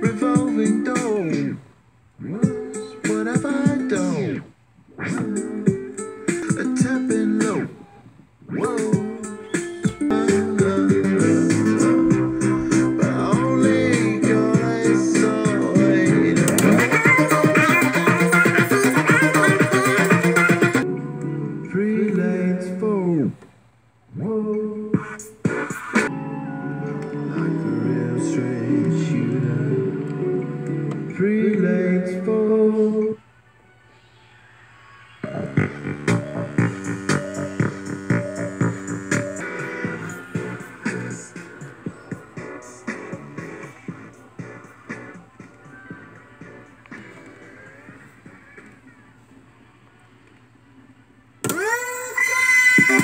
Revolving door what have I done? Oh.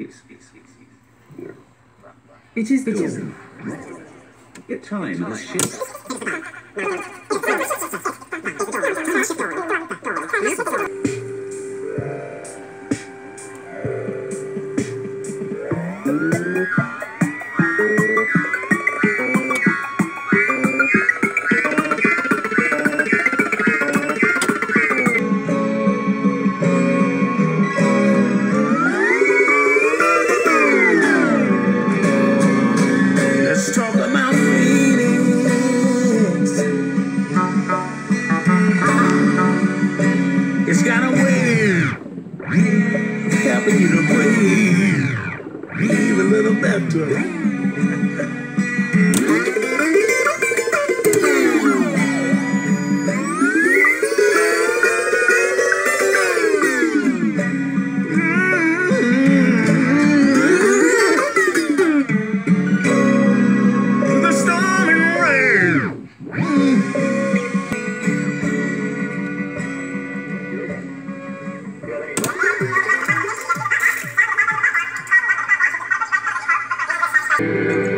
it's, it's, it's, it's. It is dawn. Your time has shifted. You to breathe, breathe a little better. Música